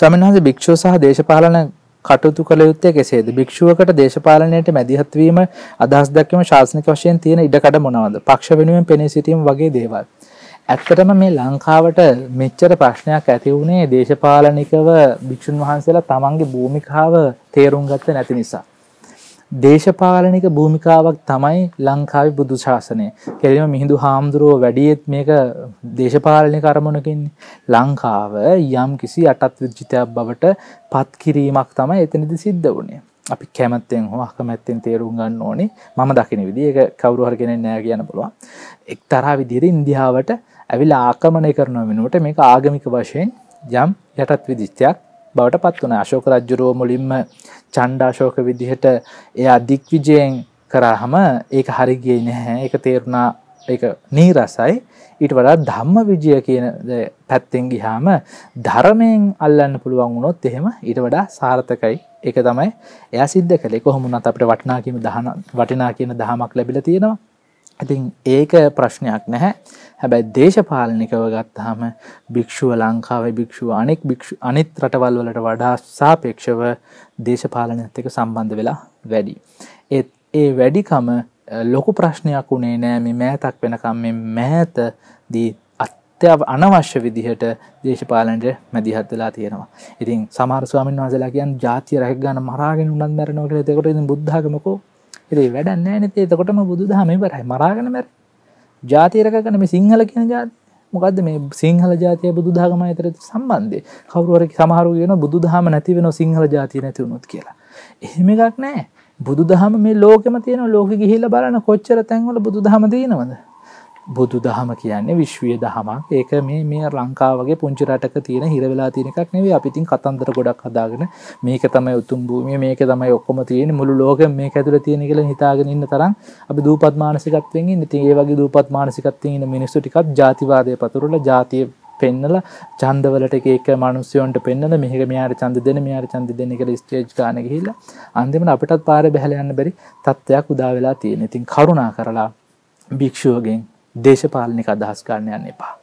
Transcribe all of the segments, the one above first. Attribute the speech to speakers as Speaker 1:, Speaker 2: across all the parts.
Speaker 1: ස්වාමීන් වහන්සේ භික්ෂුව සහ දේශපාලන කටයුතු කළ යුත්තේ කෙසේද? භික්ෂුවකට දේශපාලනයට මැදිහත් වීම අදහස් දක්වීම ශාසනික වශයෙන් තියෙන ඉඩකඩ මොනවාද? පක්ෂ වෙනුවෙන් පෙනී සිටීම වගේ දේවල්. ඇත්තටම මේ ලංකාවට මෙච්චර ප්‍රශ්නයක් ඇති වුණේ දේශපාලනිකව භික්ෂුන් වහන්සේලා තමන්ගේ භූමිකාව තේරුම් ගත්තේ නැති නිසා. දේශපාලනික භූමිකාවක් තමයි ලංකාවේ බුදු ශාසනය. කෙලිම මිහිඳු හාමුදුරුවෝ වැඩියෙත් මේක දේශපාලනික අරමුණකින් ලංකාව යම් කිසි අටත් විජිතයක් බවට පත් කිරීමක් තමයි එතනදි සිද්ධ වුණේ. අපි කැමැත්තෙන් හෝ අකමැත්තෙන් තේරුම් ගන්න ඕනේ මම දකින විදිහ ඒක කවුරු හරි කෙනෙක් නෑ කියන්න පුළුවන්. එක්තරා විදිහට ඉන්දියාවට ඇවිල්ලා ආක්‍රමණය කරන වෙනුවට මේක ආගමික වශයෙන් යම් යටත් විදිච්චයක් බවට පත් වුණ. අශෝක රජ්ජුරුව මුලින්ම චණ්ඩාශෝක විදිහට එයා දික්විජයෙන් කරාහම ඒක හරිගිය නැහැ. ඒක තේරුණා. ඒක නීරසයි. ඊට වඩා ධම්ම විජය කියන පැත්තෙන් ගිහාම ධර්මයෙන් අල්ලන්න පුළුවන් වුණොත් එහෙම ඊට වඩා සාර්ථකයි. ඒක තමයි එයා සිද්ධ කළේ. කොහොමුණත් අපිට වටිනා කියන දහන වටිනා කියන දහමක් ලැබිලා තියෙනවා. ඉතින් ඒක ප්‍රශ්නයක් නැහැ හැබැයි දේශපාලනිකව ගත්තාම භික්ෂුව ලංකාවේ භික්ෂුව අනෙක් භික්ෂු අනිත් රටවල් වලට වඩා සාපේක්ෂව දේශපාලනයත් එක්ක සම්බන්ධ වෙලා වැඩි. ඒත් ඒ වැඩිකම ලොකු ප්‍රශ්නයක් වුණේ නෑ මේ මෑතක් වෙනකම් මේ මෑතදී අත්‍යව අනවශ්‍ය විදිහට දේශපාලනයට මැදිහත් වෙලා තියෙනවා. ඉතින් සමහර ස්වාමීන් වහන්සේලා කියන්නේ ජාතිය රැක ගන්න මරාගෙන උනන් මැරෙනවා කියලා. එතකොට ඉතින් බුද්ධාගමකෝ ඉතින් වැඩක් නැහැ නේ. එතකොටම බුදුදහම ඉවරයි. මරාගෙන මැරෙයි. ජාතියරකගන මේ සිංහල කියන ජාති මොකද මේ සිංහල ජාතිය බුදු දහම අතර සම්බන්ධය කවරුවර සමහරු කියන බුදු දහම නැති වෙන සිංහල ජාතිය නැති වුණොත් කියලා එහෙම එකක් නෑ බුදු දහම මේ ලෝකෙම තියෙන ලෝක ගිහිල්ල බලන කොච්චර තැන්වල බුදු දහම තියෙනවද බුදු දහම කියන්නේ විශ්වය දහමක්. ඒක මේ මේ ලංකාවගේ පුංචි රටක තියෙන හිරවෙලා තියෙන එකක් නෙවෙයි. අපි ඉතින් කතන්දර ගොඩක් හදාගෙන මේක තමයි උතුම් භූමිය මේක තමයි ඔක්කොම තියෙන්නේ. මුළු ලෝකෙම මේක ඇතුලේ තියෙන කියලා හිතාගෙන ඉන්න තරම් අපි දූපත් මානසිකත්වයෙන් ඉන්නේ. ඉතින් ඒ වගේ දූපත් මානසිකත්වයෙන් ඉන්න මිනිස්සු ටිකක් ජාතිවාදය පතුරලා ජාතිය පෙන්නලා ඡන්දවලට එක එක මිනිස්සුන්ට පෙන්නලා මෙහෙක මෙයාට ඡන්ද දෙන්න මෙයාට ඡන්ද දෙන්න කියලා ස්ටේජ් ගාන ගිහිල්ලා අන්තිමට අපිටත් පාරේ බහැලා යන්න බැරි තත්ත්වයක් උදා වෙලා තියෙන. ඉතින් කරුණා කරලා භික්ෂුවගෙන් දේශපාලනික අදහස් ගන්න යන්න එපා.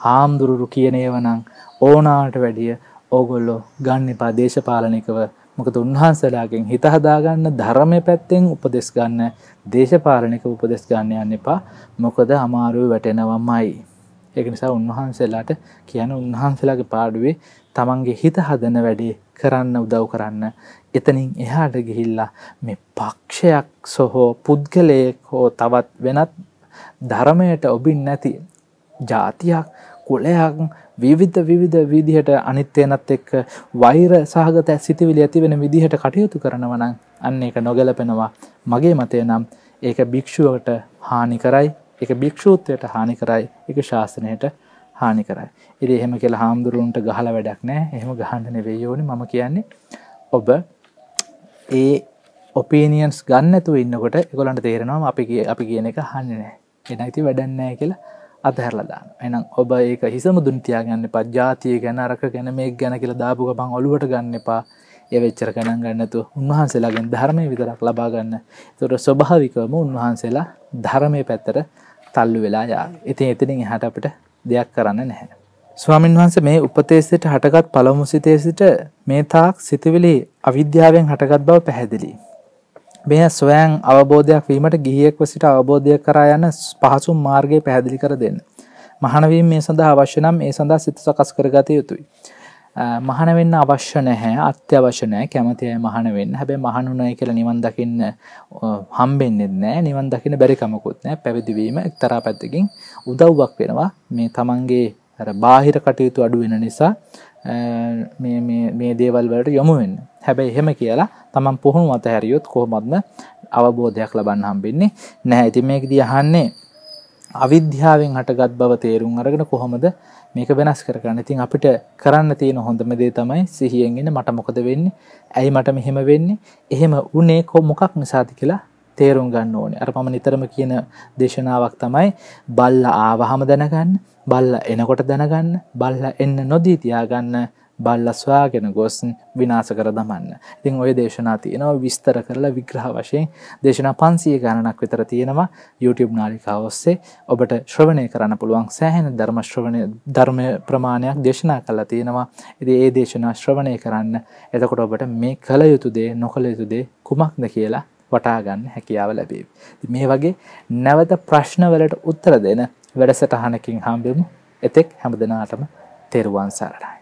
Speaker 1: හාමුදුරුරු කියන ඒවනම් ඕනාට වැඩිය ඕගොල්ලෝ ගන්න එපා දේශපාලනිකව මොකද උන්වහන්සලාගෙන් හිත හදාගන්න ධර්මය පැත්තෙන් උපදෙස් ගන්න දේශපාලනික උපදෙස් ගන්න යන්න එපා මොකද අමාරුව වැටෙනවමයි. ඒක නිසා උන්වහන්සේලාට කියන උන්වහන්සේලාගේ පාඩුවේ තමන්ගේ හිත හදන වැඩේ කරන්න උදව් කරන්න එතනින් එහාට ගිහිල්ලා මේ පක්ෂයක් සොහෝ පුද්ගලයෙක් හෝ තවත් වෙනත් ධර්මයට ඔබින් නැති ජාතියක් කුලයක් විවිධ විවිධ විදිහට අනිත්‍යයනත් එක්ක වෛර සහගත සිතිවිලි ඇති වෙන විදිහට කටයුතු කරනවා නම් අන්න ඒක නොගැලපෙනවා. මගේ මතය නම් ඒක භික්ෂුවට හානි කරයි. ඒක භික්ෂූත්වයට හානි කරයි. ඒක ශාසනයට හානි කරයි. ඉතින් එහෙම කියලා හාමුදුරුවන්ට ගහලා වැඩක් නැහැ. එහෙම ගහන්න නෙවෙයි ඕනේ. මම කියන්නේ ඔබ ඒ ඔපීනියන්ස් ගන්න නැතුව ඉන්නකොට ඒගොල්ලන්ට තේරෙනවා අපි අපි කියන එක අහන්නේ නැහැ. එන ඉති වැඩන්නෑ කියලා අතහැරලදාන්න එනම් ඔබ ඒක හිසම දුන්තියාගන්න එපා. ජාතිය ගැන අරක ගැන මේ ගැන කියලා දාපු ගපන් ඔලුවට ගන්න එපා. එවෙච්චර ගණන් ගන්නතු උන්වහන්සේලාගෙන් ධර්මය විතරක් ලබාගන්න තොට ස්වභාවිකවම උන්වහන්සේලා ධර්මය පැත්තට තල්ලු වෙලා යා ඉතින් එතිනින් එහට අපිට දෙයක් කරන්න නැහැ. ස්වාමින් වහන්සේ මේ උපතේසිට හටගත් පළමුසිතේ සිට මේ තාක් සිතිවිලි අවිද්‍යාවෙන් හටගත් බව පැහැදිලි. මෙය ස්වයං අවබෝධයක් වීමට ගිහියෙක්ව සිට අවබෝධය කරා යන පහසුම් මාර්ගය පැහැදිලි කර දෙන්න. මහනවීම මේ සඳහා අවශ්‍ය නම් ඒ සඳහා සිත සකස් කරගත යුතුයි. මහන වෙන්න අවශ්‍ය නැහැ අත්‍යවශ්‍ය නැහැ කැමති අය මහන වෙන්න හැබැයි මහනුනයි කියලා නිවන් දකින්න හම්බෙන්නේ නැහැ නිවන් දකින්න බැරි කමකුත් නැහැ පැවිදි වීම එක්තරා පැත්තකින් උදව්වක් වෙනවා මේ තමන්ගේ අර බාහිර කටයුතු අඩු වෙන නිසා මේ දේවල් වලට යොමු වෙන්න හැබැයි එහෙම කියලා තමන් පුහුණු අත හැරියොත් කොහොමත්ම අවබෝධයක් ලබන්න හම්බෙන්නේ නැහැ. ඉතින් මේකදී අහන්නේ අවිද්‍යාවෙන් හටගත් බව තේරුම් අරගෙන කොහොමද මේක වෙනස් කරගන්න? ඉතින් අපිට කරන්න තියෙන හොඳම දේ තමයි සිහියෙන් ඉන්න. මට මොකද වෙන්නේ? ඇයි මට මෙහෙම වෙන්නේ? එහෙම උනේ කො මොකක් නිසාද කියලා තේරුම් ගන්න ඕනේ. අර මම නිතරම කියන දේශනාවක් තමයි බල්ල ආවහම දැනගන්න බල්ල එනකොට දැනගන්න බල්ල එන්න නොදී තියාගන්න බල්ලස්වාගෙන ගොස් විනාස කර දමන්න. ඉතින් ඔය දේශනා තියෙනවා විස්තර කරලා විග්‍රහ වශයෙන් දේශනා පන්සිය ගණනක් විතර තියෙනවා YouTube නාලිකාව ඔස්සේ ඔබට ශ්‍රවණය කරන්න පුළුවන් සෑහෙන ධර්ම ශ්‍රවණය ධර්මය ප්‍රමාණයක් දේශනා කළා තියෙනවා. ඉතින් ඒ දේශනා ශ්‍රවණය කරන්න. එතකොට ඔබට මේ කළ යුතු දේ නොකළ යුතු දේ කුමක්ද කියලා වටාගන්න හැකියාව ලැබේ. මේ වගේ නැවත ප්‍රශ්නවලට උත්තර දෙන වැඩසටහනකින් හම්බෙමු එතෙක් හැමදනාටම තෙරුවන් සරණයි.